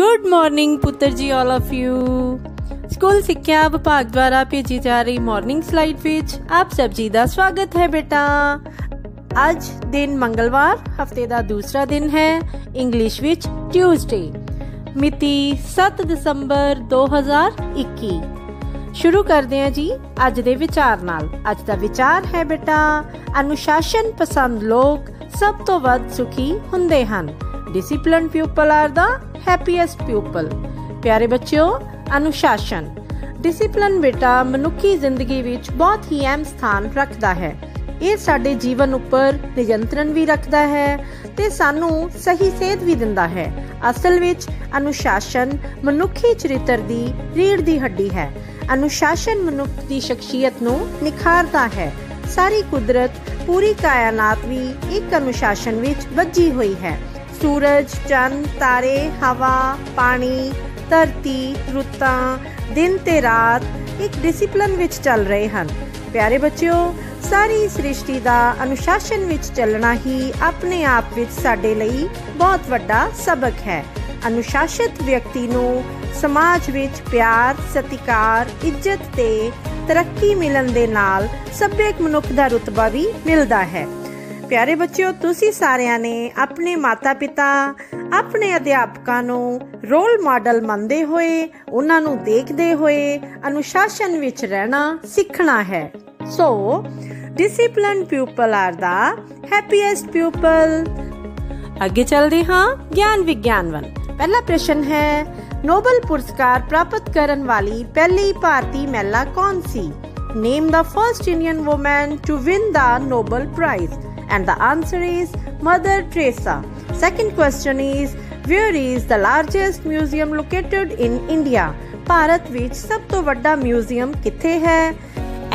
Good morning ਪੁੱਤਰ ਜੀ ਆਲ of you school ਸਿੱਖਿਆ ਵਿਭਾਗ ਦੁਆਰਾ ਭੇਜੀ ਜਾ ਰਹੀ ਮਾਰਨਿੰਗ ਸਲਾਈਡ ਵਿੱਚ ਆਪ ਸਭ ਜੀ ਦਾ ਸਵਾਗਤ ਹੈ ਬੇਟਾ ਅੱਜ ਦਿਨ ਮੰਗਲਵਾਰ ਹਫ਼ਤੇ ਦਾ ਦੂਸਰਾ ਦਿਨ ਹੈ ਇੰਗਲਿਸ਼ ਵਿੱਚ ਟਿਊਜ਼ਡੇ ਮਿਤੀ 7 ਦਸੰਬਰ 2021 ਸ਼ੁਰੂ ਕਰਦੇ ਹਾਂ ਜੀ ਅੱਜ ਦੇ ਵਿਚਾਰ ਨਾਲ ਅੱਜ ਦਾ ਵਿਚਾਰ ਹੈ ਬੇਟਾ ਅਨੁਸ਼ਾਸਨ ਪਸੰਦ ਲੋਕ ਸਭ ਤੋਂ ਵੱਧ ਸੁਖੀ ਹੁੰਦੇ ਹਨ discipline people are the happiest people ਪਿਆਰੇ ਬੱਚਿਓ, ਅਨੁਸ਼ਾਸਨ। ਡਿਸਪਲਿਨ ਬੇਟਾ ਮਨੁੱਖੀ ਜ਼ਿੰਦਗੀ ਵਿੱਚ ਬਹੁਤ ਹੀ ਅਹਿਮ ਸਥਾਨ ਰੱਖਦਾ ਹੈ। ਇਹ ਸਾਡੇ ਜੀਵਨ ਉੱਪਰ ਨਿਯੰਤਰਣ ਵੀ ਰੱਖਦਾ ਹੈ ਤੇ ਸਾਨੂੰ ਸਹੀ ਸੇਧ ਵੀ ਦਿੰਦਾ ਹੈ। ਅਸਲ ਵਿੱਚ ਅਨੁਸ਼ਾਸਨ ਮਨੁੱਖੀ ਚਰਿੱਤਰ ਦੀ ਰੀੜ ਦੀ ਹੱਡੀ ਹੈ। ਅਨੁਸ਼ਾਸਨ ਮਨੁੱਖ ਦੀ ਸ਼ਖਸੀਅਤ ਨੂੰ ਨਿਖਾਰਦਾ ਹੈ। ਸਾਰੀ ਕੁਦਰਤ, ਪੂਰੀ ਕਾਇਨਾਤ ਵੀ ਇੱਕ ਅਨੁਸ਼ਾਸਨ ਵਿੱਚ ਵੱਜੀ ਹੋਈ ਹੈ। ਸੂਰਜ, ਚੰਨ, ਤਾਰੇ, ਹਵਾ, ਪਾਣੀ, ਧਰਤੀ, ਰੁੱਤਾਂ, ਦਿਨ ਤੇ ਰਾਤ ਇੱਕ ਡਿਸਪਲਿਨ ਵਿੱਚ ਚੱਲ ਰਹੇ ਹਨ। ਪਿਆਰੇ ਬੱਚਿਓ, ਸਾਰੀ ਸ੍ਰਿਸ਼ਟੀ ਦਾ ਅਨੁਸ਼ਾਸਨ ਵਿੱਚ ਚੱਲਣਾ ਹੀ ਆਪਣੇ ਆਪ ਵਿੱਚ ਸਾਡੇ ਲਈ ਬਹੁਤ ਵੱਡਾ ਸਬਕ ਹੈ। ਅਨੁਸ਼ਾਸਿਤ ਵਿਅਕਤੀ ਨੂੰ ਸਮਾਜ ਵਿੱਚ ਪਿਆਰ, ਸਤਿਕਾਰ, ਇੱਜ਼ਤ ਤੇ ਤਰੱਕੀ ਮਿਲਣ ਦੇ ਨਾਲ ਸੱਭਿਅਕ ਮਨੁੱਖ ਦਾ ਰੁਤਬਾ ਵੀ ਮਿਲਦਾ ਹੈ। ਪਿਆਰੇ ਬੱਚਿਓ, ਤੁਸੀਂ ਸਾਰਿਆਂ ਨੇ ਆਪਣੇ ਮਾਤਾ-ਪਿਤਾ, ਆਪਣੇ ਅਧਿਆਪਕਾਂ ਨੂੰ ਰੋਲ ਮਾਡਲ ਮੰਨਦੇ ਹੋਏ, ਉਹਨਾਂ ਨੂੰ ਦੇਖਦੇ ਹੋਏ ਅਨੁਸ਼ਾਸਨ ਵਿੱਚ ਰਹਿਣਾ ਸਿੱਖਣਾ ਹੈ। So discipline people are the happiest people ਅੱਗੇ ਚੱਲਦੇ ਹਾਂ, ਗਿਆਨ ਵਿਗਿਆਨਵਨ। ਪਹਿਲਾ ਪ੍ਰਸ਼ਨ ਹੈ, ਨੋਬਲ ਪੁਰਸਕਾਰ ਪ੍ਰਾਪਤ ਕਰਨ ਵਾਲੀ ਪਹਿਲੀ ਭਾਰਤੀ ਮਹਿਲਾ ਕੌਣ ਸੀ? Name the first Indian woman to win the Nobel prize And the answer is Mother Teresa. Second question is Where is the largest museum located in India? Bharat ਵਿੱਚ ਸਭ ਤੋਂ ਵੱਡਾ ਮਿਊਜ਼ੀਅਮ ਕਿੱਥੇ ਹੈ?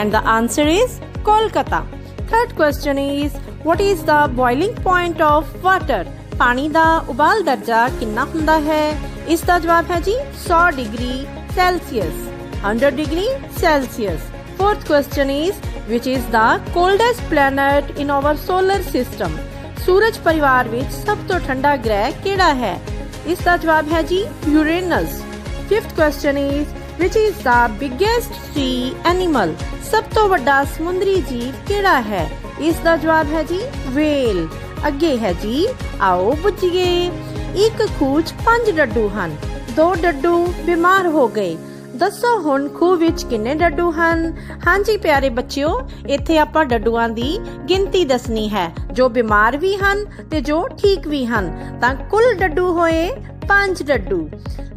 And the answer is Kolkata. Third question is What is the boiling point of water? ਪਾਣੀ ਦਾ ਉਬਾਲ ਦਰਜਾ ਕਿੰਨਾ ਹੁੰਦਾ ਹੈ? ਇਸ ਦਾ ਜਵਾਬ ਹੈ ਜੀ 100 degree Celsius 100 degree Celsius Fourth question is which is the coldest planet in our solar system. ਸੂਰਜ ਪਰਿਵਾਰ ਵਿੱਚ ਸਭ ਤੋਂ ਠੰਡਾ ਗ੍ਰਹਿ ਕਿਹੜਾ ਹੈ? ਇਸ ਦਾ ਜਵਾਬ ਹੈ ਜੀ Uranus fifth question is which is the biggest sea animal? ਸਭ ਤੋਂ ਵੱਡਾ ਸਮੁੰਦਰੀ ਜੀਵ ਕਿਹੜਾ ਹੈ? ਇਸ ਦਾ ਜਵਾਬ ਹੈ ਜੀ ਵੇਲ ਅੱਗੇ ਹੈ ਜੀ, ਆਓ ਬੁੱਝੀਏ ਇੱਕ ਖੂਚ ਪੰਜ ਡੱਡੂ ਹਨ। ਦੋ ਡੱਡੂ ਬਿਮਾਰ ਹੋ ਗਏ। ਦੱਸੋ, ਹੁਣ ਖੂਹ ਵਿੱਚ ਕਿੰਨੇ ਡੱਡੂ ਹਨ? ਹਾਂਜੀ ਪਿਆਰੇ ਬੱਚਿਓ, ਇੱਥੇ ਆਪਾਂ ਡੱਡੂਆਂ ਦੀ ਗਿਣਤੀ ਦੱਸਣੀ ਹੈ। ਜੋ ਬਿਮਾਰ ਵੀ ਹਨ ਤੇ ਜੋ ਠੀਕ ਵੀ ਹਨ, ਤਾਂ ਕੁੱਲ ਡੱਡੂ ਹੋਏ 5 ਡੱਡੂ।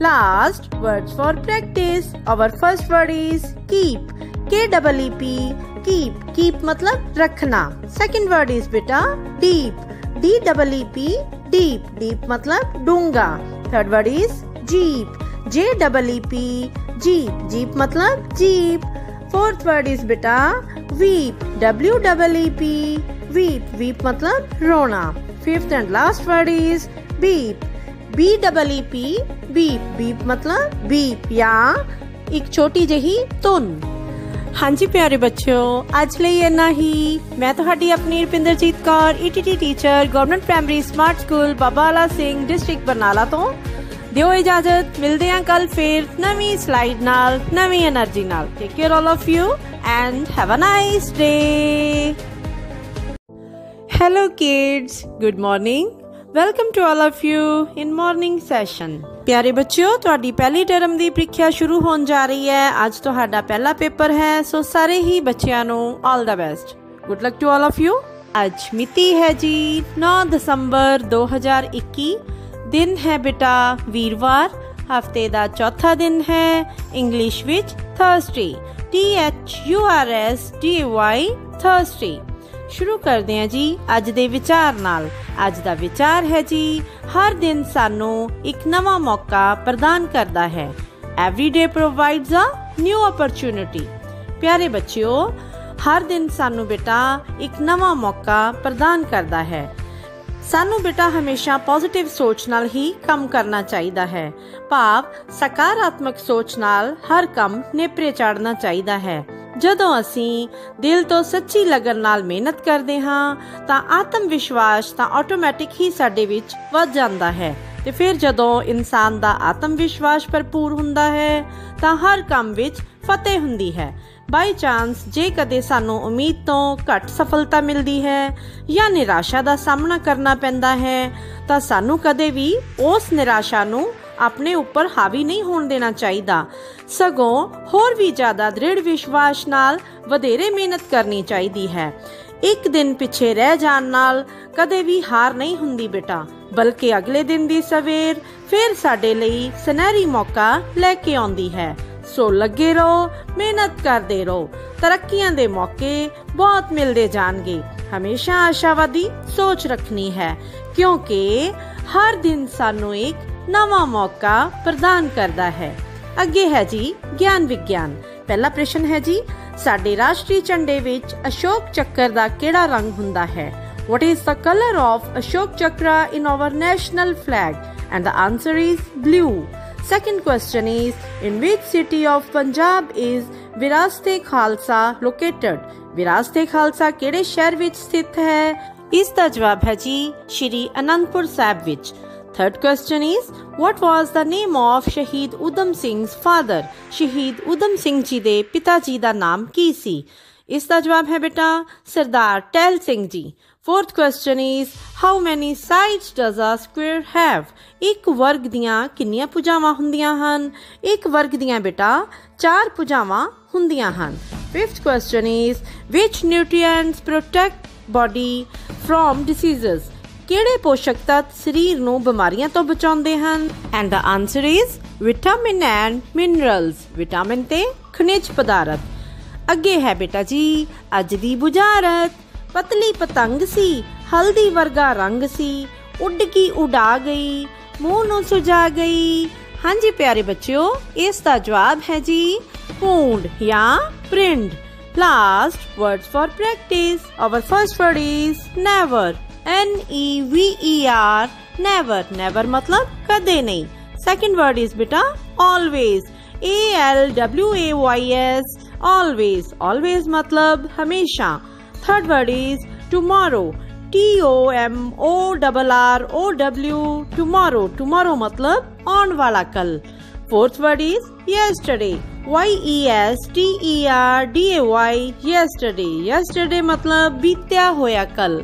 Last words for practice our first word is keep K double E P keep keep ਮਤਲਬ ਰੱਖਣਾ ਸੈਕੰਡ ਵਰਡ ਇਜ਼ ਬੇਟਾ deep D double E P deep deep ਮਤਲਬ ਡੂੰਗਾ third word is jeep J double E P jeep jeep मतलब jeep fourth word is बेटा weep W double E P weep weep मतलब रोना fifth and last word is beep B double E P beep beep मतलब beep या ਇੱਕ ਛੋਟੀ ਜਹੀ ਧੁਨ ਹਾਂਜੀ ਪਿਆਰੇ ਬੱਚਿਓ ਅੱਜ ਲਈ ਇੰਨਾ ਹੀ ਮੈਂ ਤੁਹਾਡੀ ਆਪਣੀ Rupinderjit Kaur ETT teacher government primary smart school Babala Singh district Barnala ਤੋਂ ਦਿਓ ਇਜਾਜ਼ਤ, ਮਿਲਦੇ ਹਾਂ ਕੱਲ ਫੇਰ ਨਵੀਂ ਸਲਾਈਡ ਨਾਲ, ਨਵੀਂ એનર્ਜੀ ਨਾਲ। Take care all of you and have a nice day hello kids good morning welcome to all of you in morning session ਪਿਆਰੇ ਬੱਚਿਓ ਤੁਹਾਡੀ ਪਹਿਲੀ ਟਰਮ ਦੀ ਪ੍ਰੀਖਿਆ ਸ਼ੁਰੂ ਹੋਣ ਜਾ ਰਹੀ ਹੈ ਅੱਜ ਤੁਹਾਡਾ ਪਹਿਲਾ ਪੇਪਰ ਹੈ ਸੋ ਸਾਰੇ ਹੀ ਬੱਚਿਆਂ ਨੂੰ all the best good luck to all of you ਅੱਜ ਮਿਤੀ ਹੈ ਜੀ 9 ਦਸੰਬਰ 2021 ਦਿਨ ਹੈ ਬੇਟਾ ਵੀਰਵਾਰ, ਹਫ਼ਤੇ ਦਾ ਚੌਥਾ ਦਿਨ ਹੈ ਇੰਗਲਿਸ਼ ਵਿੱਚ Thursday T H U R S D Y Thursday ਸ਼ੁਰੂ ਕਰਦੇ ਹਾਂ ਜੀ ਅੱਜ ਦੇ ਵਿਚਾਰ ਨਾਲ। ਅੱਜ ਦਾ ਵਿਚਾਰ ਹੈ ਜੀ, ਹਰ ਦਿਨ ਸਾਨੂੰ ਇੱਕ ਨਵਾਂ ਮੌਕਾ ਪ੍ਰਦਾਨ ਕਰਦਾ ਹੈ। Every day provides a new opportunity ਪਿਆਰੇ ਬੱਚਿਓ, ਹਰ ਦਿਨ ਸਾਨੂੰ ਬੇਟਾ ਇੱਕ ਨਵਾਂ ਮੌਕਾ ਪ੍ਰਦਾਨ ਕਰਦਾ ਹੈ। ਸਾਨੂੰ ਬੇਟਾ ਹਮੇਸ਼ਾ ਪੋਜ਼ਿਟਿਵ ਸੋਚ ਨਾਲ ਹੀ ਕੰਮ ਕਰਨਾ ਚਾਹੀਦਾ ਹੈ। ਭਾਵ ਸਕਾਰਾਤਮਕ ਸੋਚ ਨਾਲ ਹਰ ਕੰਮ ਨੇਪਰੇ ਚੜਨਾ ਚਾਹੀਦਾ ਹੈ। ਜਦੋਂ ਅਸੀਂ ਦਿਲ ਤੋਂ ਸੱਚੀ ਲਗਨ ਨਾਲ ਮਿਹਨਤ ਕਰਦੇ ਹਾਂ, ਤਾਂ ਆਤਮ ਵਿਸ਼ਵਾਸ ਤਾਂ ਆਟੋਮੈਟਿਕ ਹੀ ਸਾਡੇ ਵਿੱਚ ਵੱਧ ਜਾਂਦਾ ਹੈ। ਤੇ ਫਿਰ ਜਦੋਂ ਇਨਸਾਨ ਦਾ ਆਤਮ ਵਿਸ਼ਵਾਸ ਭਰਪੂਰ ਹੁੰਦਾ ਹੈ, ਤਾਂ ਹਰ ਕੰਮ ਵਿੱਚ ਫਤਿਹ ਹੁੰਦੀ ਹੈ। ਬਾਈ ਚਾਂਸ ਜੇ ਕਦੇ ਸਾਨੂੰ ਉਮੀਦ ਤੋਂ ਘੱਟ ਸਫਲਤਾ ਮਿਲਦੀ ਹੈ ਜਾਂ ਨਿਰਾਸ਼ਾ ਦਾ ਸਾਹਮਣਾ ਕਰਨਾ ਪੈਂਦਾ ਹੈ, ਤਾਂ ਸਾਨੂੰ ਕਦੇ ਵੀ ਉਸ ਨਿਰਾਸ਼ਾ ਨੂੰ ਆਪਣੇ ਉੱਪਰ ਹਾਵੀ ਨਹੀਂ ਹੋਣ ਦੇਣਾ ਚਾਹੀਦਾ। ਸਗੋਂ ਹੋਰ ਵੀ ਜ਼ਿਆਦਾ ਦ੍ਰਿੜ ਵਿਸ਼ਵਾਸ ਨਾਲ ਵਧੇਰੇ ਮਿਹਨਤ ਕਰਨੀ ਚਾਹੀਦੀ ਹੈ। ਇੱਕ ਦਿਨ ਪਿੱਛੇ ਰਹਿ ਜਾਣ ਨਾਲ ਕਦੇ ਵੀ ਹਾਰ ਨਹੀਂ ਹੁੰਦੀ ਬੇਟਾ, ਬਲਕਿ ਅਗਲੇ ਦਿਨ ਦੀ ਸਵੇਰ ਫੇਰ ਸਾਡੇ ਲਈ ਸੁਨਹਿਰੀ ਮੌਕਾ ਲੈ ਕੇ ਆਉਂਦੀ ਹੈ। ਸੋ ਲੱਗੇ ਰਹੋ, ਮਿਹਨਤ ਕਰਦੇ ਰਹੋ। ਤਰੱਕੀਆਂ ਦੇ ਮੌਕੇ ਬਹੁਤ ਮਿਲਦੇ ਜਾਣਗੇ। ਹਮੇਸ਼ਾ ਆਸ਼ਾਵਾਦੀ ਸੋਚ ਰੱਖਣੀ ਹੈ, ਕਿਉਂਕਿ ਹਰ ਦਿਨ ਸਾਨੂੰ ਇੱਕ ਨਵਾਂ ਮੌਕਾ ਪ੍ਰਦਾਨ ਕਰਦਾ ਹੈ। ਅੱਗੇ ਹੈ ਜੀ ਗਿਆਨ ਵਿਗਿਆਨ। ਪਹਿਲਾ ਪ੍ਰਸ਼ਨ ਹੈ ਜੀ, ਸਾਡੇ ਰਾਸ਼ਟਰੀ ਝੰਡੇ ਵਿੱਚ ਅਸ਼ੋਕ ਚੱਕਰ ਦਾ ਕਿਹੜਾ ਰੰਗ ਹੁੰਦਾ ਹੈ? What is the color of ashok chakra in our national flag? And the answer is blue. Second question is, in which city of punjab is Virasate Khalsa located? Virasate Khalsa ਕਿਹੜੇ ਸ਼ਹਿਰ ਵਿੱਚ ਸਥਿਤ ਹੈ? ਇਸ ਦਾ ਜਵਾਬ ਹੈ ਜੀ, ਸ਼੍ਰੀ ਅਨੰਦਪੁਰ ਸਾਹਿਬ ਵਿੱਚ। Third question is, what was the name of ਸ਼ਹੀਦ ਉਦਮ ਸਿੰਘ's father? ਸ਼ਹੀਦ ਉਦਮ ਸਿੰਘ ਜੀ ਦੇ ਪਿਤਾ ਜੀ ਦਾ ਨਾਮ ਕੀ ਸੀ? ਇਸ ਦਾ ਜਵਾਬ ਹੈ ਬੇਟਾ, ਸਰਦਾਰ ਟੈਲ ਸਿੰਘ ਜੀ। Fourth question is, how many sides does a square have? ਇੱਕ ਵਰਗ ਦੀਆਂ ਕਿੰਨੀਆਂ ਭੁਜਾਵਾਂ ਹੁੰਦੀਆਂ ਹਨ? ਇੱਕ ਵਰਗ ਦੀਆਂ ਬੇਟਾ, ਚਾਰ ਭੁਜਾਵਾਂ ਹੁੰਦੀਆਂ ਹਨ। Fifth question is, which nutrients protect body from diseases? ਕਿਹੜੇ ਪੋਸ਼ਕ ਤੱਤ ਸਰੀਰ ਨੂੰ ਬਿਮਾਰੀਆਂ ਤੋਂ ਬਚਾਉਂਦੇ ਹਨ? And the answer is vitamin and minerals vitamin ਤੇ ਖਣਿਜ ਪਦਾਰਥ। ਅੱਗੇ ਹੈ ਬੇਟਾ ਜੀ, ਅੱਜ ਦੀ ਬੁਝਾਰਤ। ਪਤਲੀ ਪਤੰਗ ਸੀ ਹਲਦੀ ਵਰਗਾ ਰੰਗ ਸੀ ਉੱਡ ਕੀ ਉਡਾ ਗਈ ਮੂੰਹ ਨੂੰ ਸੁਜਾ ਗਈ ਹਾਂਜੀ ਪਿਆਰੇ ਬੱਚਿਓ ਇਸ ਦਾ ਜਵਾਬ ਹੈ ਜੀ ਪੂੰਡ ਜਾਂ ਪ੍ਰਿੰਡ last words for practice our first word is never N E V E R never never मतलब कदे नहीं सेकंड वर्ड इज़ बेटा always A L W A Y S always always मतलब हमेशा third word is tomorrow T O M O R R O W tomorrow tomorrow मतलब आने वाला कल fourth word is yesterday Y E S T E R D A Y yesterday yesterday मतलब बीत्या होया कल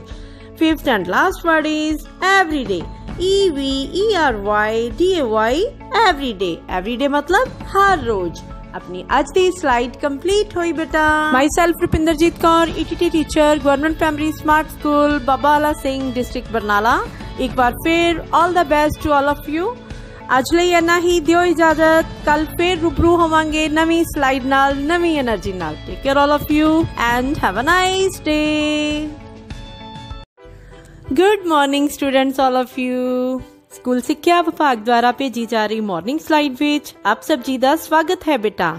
Fifth and last word is every day. E V E R Y D A Y every day. Every day मतलब हर रोज ਆਪਣੀ ਅੱਜ ਦੀ slide complete ਹੋਈ ਬੇਟਾ myself Rupinderjeet Kaur ETT teacher government primary smart school Babala Singh district Barnala ਇੱਕ ਵਾਰ ਫੇਰ 올 the best to 올 of you ਅੱਜ ਲਈ ਇਨਾ ਹੀ ਦਿਓ ਇਜਾਜ਼ਤ ਕੱਲ ਫੇਰ ਰੂਬਰੂ ਹੋਵਾਂਗੇ ਨਵੀਂ ਸਲਾਈਡ ਨਾਲ ਨਵੀਂ એનર્ਜੀ ਨਾਲ take care 올 of you and have a nice day good morning students 올 of you school ਸਿੱਖਿਆ ਵਿਭਾਗ ਦੁਆਰਾ ਭੇਜੀ ਜਾ ਰਹੀ ਮਾਰਨਿੰਗ ਸਲਾਈਡ ਵਿੱਚ ਆਪ ਸਭ ਜੀ ਦਾ ਸਵਾਗਤ ਹੈ ਬੇਟਾ।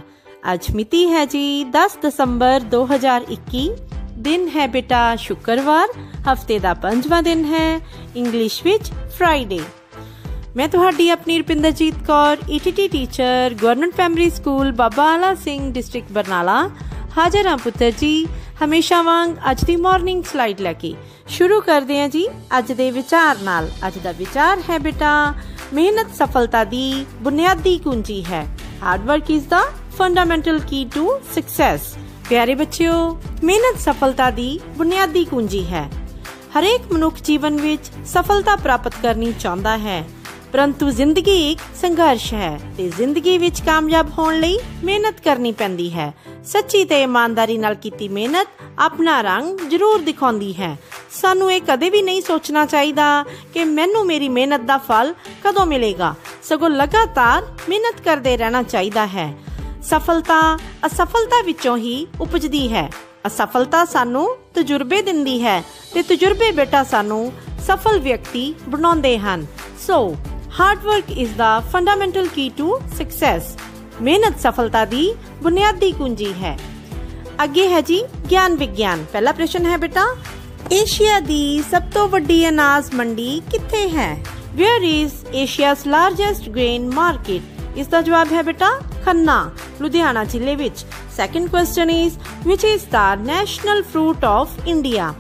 ਅੱਜ ਮਿਤੀ ਹੈ ਜੀ 10 ਦਸੰਬਰ 2021 ਦਿਨ ਹੈ ਬੇਟਾ ਸ਼ੁੱਕਰਵਾਰ, ਹਫ਼ਤੇ ਦਾ ਪੰਜਵਾਂ ਦਿਨ ਹੈ ਇੰਗਲਿਸ਼ ਵਿੱਚ ਫਰਾਈਡੇ ਮੈਂ ਤੁਹਾਡੀ ਆਪਣੀ Rupinderjeet Kaur ETT teacher government primary school Baba Ala Singh district Barnala. ਹਾਜ਼ਰ ਹਾਂ ਪੁੱਤਰ ਜੀ ਹਮੇਸ਼ਾ ਵਾਂਗ ਅੱਜ ਦੀ ਮਾਰਨਿੰਗ ਸਲਾਈਡ ਲੈ ਕੇ। ਸ਼ੁਰੂ ਕਰਦੇ ਹਾਂ ਜੀ ਅੱਜ ਦੇ ਵਿਚਾਰ ਨਾਲ। ਅੱਜ ਦਾ ਵਿਚਾਰ ਹੈ ਬੇਟਾ, ਮਿਹਨਤ ਸਫਲਤਾ ਦੀ ਬੁਨਿਆਦੀ ਕੁੰਜੀ ਹੈ। Hard work is the fundamental key to success ਪਿਆਰੇ ਬੱਚਿਓ, ਮਿਹਨਤ ਸਫਲਤਾ ਦੀ ਬੁਨਿਆਦੀ ਕੁੰਜੀ ਹੈ। ਹਰੇਕ ਮਨੁੱਖ ਜੀਵਨ ਵਿੱਚ ਸਫਲਤਾ ਪ੍ਰਾਪਤ ਕਰਨੀ ਚਾਹੁੰਦਾ ਹੈ। ਪਰੰਤੂ ਜ਼ਿੰਦਗੀ ਇੱਕ ਸੰਘਰਸ਼ ਹੈ ਤੇ ਜ਼ਿੰਦਗੀ ਵਿੱਚ ਕਾਮਯਾਬ ਹੋਣ ਲਈ ਮਿਹਨਤ ਕਰਨੀ ਪੈਂਦੀ ਹੈ। ਸੱਚੀ ਤੇ ਇਮਾਨਦਾਰੀ ਨਾਲ ਕੀਤੀ ਮਿਹਨਤ ਆਪਣਾ ਰੰਗ ਜ਼ਰੂਰ ਦਿਖਾਉਂਦੀ ਹੈ। ਸਾਨੂੰ ਇਹ ਕਦੇ ਵੀ ਨਹੀਂ ਸੋਚਣਾ ਚਾਹੀਦਾ ਕਿ ਮੈਨੂੰ ਮੇਰੀ ਮਿਹਨਤ ਦਾ ਫਲ ਕਦੋਂ ਮਿਲੇਗਾ। ਸਗੋਂ ਲਗਾਤਾਰ ਮਿਹਨਤ ਕਰਦੇ ਰਹਿਣਾ ਚਾਹੀਦਾ ਹੈ। ਸਫਲਤਾ ਅਸਫਲਤਾ ਵਿੱਚੋਂ ਹੀ ਉਪਜਦੀ ਹੈ। ਅਸਫਲਤਾ ਸਾਨੂੰ ਤਜਰਬੇ ਦਿੰਦੀ ਹੈ ਤੇ ਤਜਰਬੇ ਬੇਟਾ ਸਾਨੂੰ ਸਫਲ ਵਿਅਕਤੀ ਬਣਾਉਂਦੇ ਹਨ। So hard work is the fundamental key to success ਮਿਹਨਤ ਸਫਲਤਾ ਦੀ ਬੁਨਿਆਦੀ ਕੁੰਜੀ ਹੈ ਅੱਗੇ ਹੈ ਜੀ ਗਿਆਨ ਵਿਗਿਆਨ ਪਹਿਲਾ ਪ੍ਰਸ਼ਨ ਹੈ ਬੇਟਾ ਏਸ਼ੀਆ ਦੀ ਸਭ ਤੋਂ ਵੱਡੀ ਅਨਾਜ ਮੰਡੀ ਕਿੱਥੇ ਹੈ where is Asia's largest grain market ਇਸ ਦਾ ਜਵਾਬ ਹੈ ਬੇਟਾ ਖੰਨਾ ਲੁਧਿਆਣਾ ਜ਼ਿਲ੍ਹੇ ਵਿੱਚ second question is which is the national fruit of India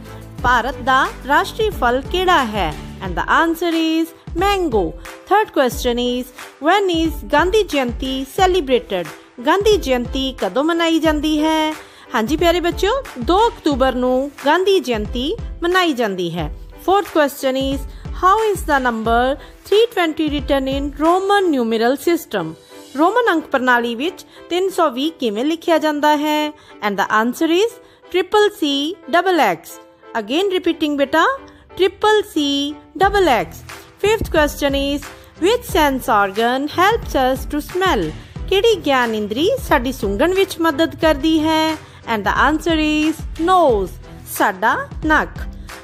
Bharat ਦਾ ਰਾਸ਼ਟਰੀ ਫਲ ਕਿਹੜਾ ਹੈ and the answer is mango. Third question is when is Gandhi Jayanti celebrated? Gandhi Jayanti ਕਦੋਂ ਮਨਾਈ ਜਾਂਦੀ ਹੈ? ਹਾਂਜੀ ਪਿਆਰੇ ਬੱਚਿਓ 2 ਅਕਤੂਬਰ ਨੂੰ ਗਾਂਧੀ ਜਯੰਤੀ ਮਨਾਈ ਜਾਂਦੀ ਹੈ fourth question is how is the number 320 written in Roman numeral system Roman ਅੰਕ ਪ੍ਰਣਾਲੀ ਵਿੱਚ 320 ਕਿਵੇਂ ਲਿਖਿਆ ਜਾਂਦਾ ਹੈ and the answer is triple C double X again repeating ਬੇਟਾ triple C double X Fifth question is, which sense organ helps us to smell? ਕਿਹੜੀ ਗਿਆਨ ਇੰਦਰੀ ਸਾਡੀ ਸੁੰਘਣ ਵਿੱਚ ਮਦਦ ਕਰਦੀ ਹੈ? And the answer is nose. ਸਾਡਾ ਨੱਕ।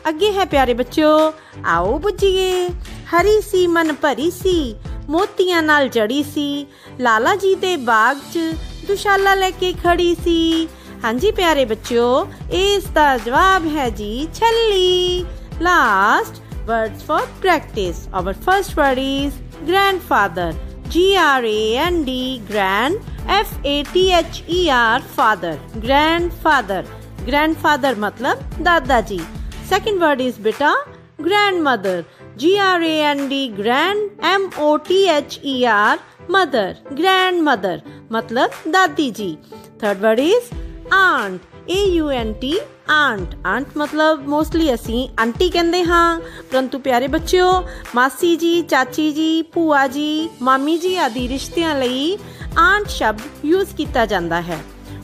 ਅੱਗੇ ਹੈ ਪਿਆਰੇ ਬੱਚਿਓ, ਆਓ ਬੁੱਝੀਏ ਹਰੀ ਸੀ, ਮਨ ਭਰੀ ਸੀ, ਮੋਤੀਆਂ ਨਾਲ ਜੜੀ ਸੀ ਲਾਲਾ ਜੀ ਦੇ ਬਾਗ 'ਚ ਦੁਸ਼ਾਲਾ ਲੈ ਕੇ ਖੜੀ ਸੀ ਹਾਂਜੀ ਪਿਆਰੇ ਬੱਚਿਓ, ਇਸ ਦਾ ਜਵਾਬ ਹੈ ਜੀ ਛੱਲੀ last words for practice our first word is grandfather g r a n d grand f a t h e r father grandfather grandfather मतलब दादाजी second word is beta grandmother g r a n d grand m o t h e r mother grandmother मतलब दादी जी third word is aunt a u n t aunt aunt ਮਤਲਬ mostly ਅਸੀਂ aunty ਕਹਿੰਦੇ ਹਾਂ। ਪਰੰਤੂ ਪਿਆਰੇ ਬੱਚਿਓ, ਮਾਸੀ ਜੀ, ਚਾਚੀ ਜੀ, ਭੂਆ ਜੀ, ਮਾਮੀ ਜੀ ਆਦਿ ਰਿਸ਼ਤਿਆਂ ਲਈ ਆਂਟ ਸ਼ਬਦ ਯੂਜ਼ ਕੀਤਾ ਜਾਂਦਾ ਹੈ।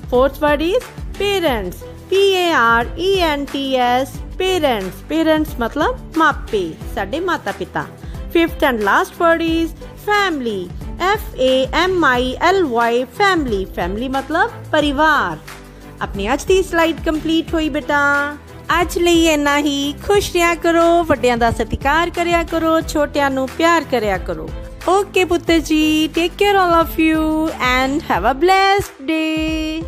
Fourth word is parents P A R E N T S parents parents ਮਤਲਬ ਮਾਪੇ, ਸਾਡੇ ਮਾਤਾ ਪਿਤਾ fifth and last word is family F A M I L Y family family ਮਤਲਬ ਪਰਿਵਾਰ। ਆਪਣੀ ਅੱਜ ਦੀ ਸਲਾਈਡ ਕੰਪਲੀਟ ਹੋਈ ਬੇਟਾ ਅੱਜ ਲਈ ਇੰਨਾ ਹੀ ਖੁਸ਼ ਰਿਹਾ ਕਰੋ ਵੱਡਿਆਂ ਦਾ ਸਤਿਕਾਰ ਕਰਿਆ ਕਰੋ ਛੋਟਿਆਂ ਨੂੰ ਪਿਆਰ ਕਰਿਆ ਕਰੋ ਓਕੇ ਪੁੱਤਰ ਜੀ take care all of you and have a blessed day